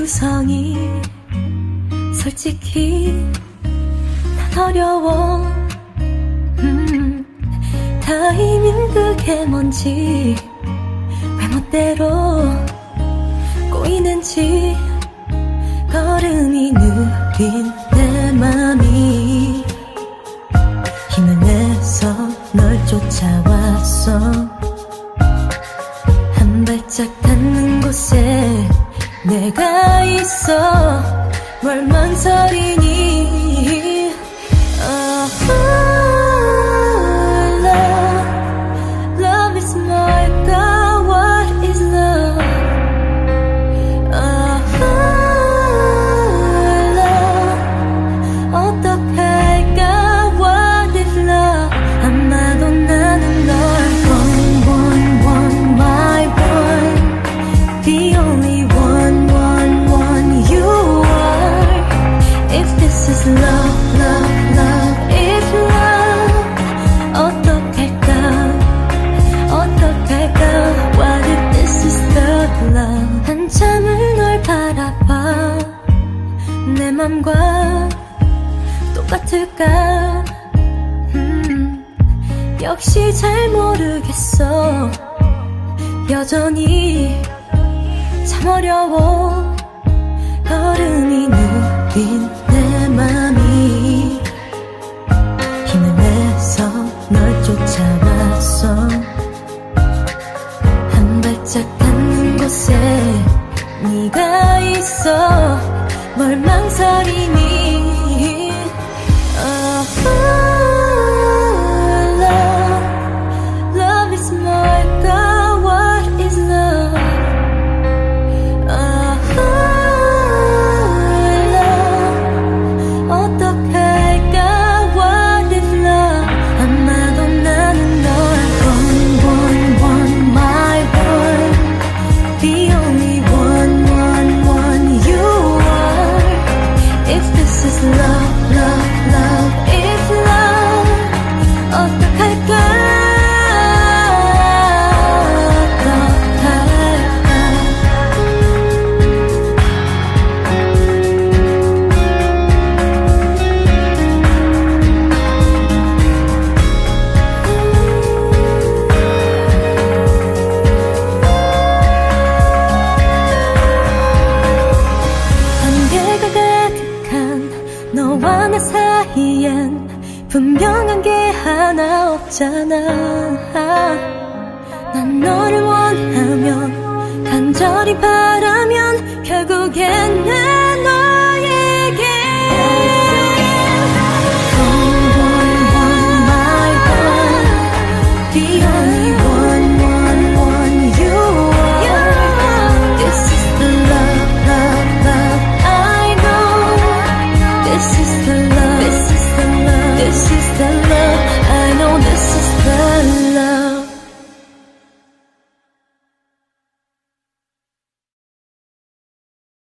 구성이 솔직히 난 어려워. 음, 타이밍 그게 뭔지 왜 멋대로 꼬이는지 걸음이 느린 내 맘이 힘을 내서 널 쫓아왔어. 한 발짝 닿는 곳에 내가 있어. 뭘 망설이니? oh, 내 맘과 똑같을까? 음, 역시 잘 모르겠어. 여전히 참 어려워. 걸음이 느린 내 맘이 힘을 내서 널 쫓아왔어. 한 발짝 닿는 곳에 네가 있어. 뭘망 설 사이엔 분명한 게 하나 없잖아. 난 너를 원하면 간절히 바라면 결국엔 내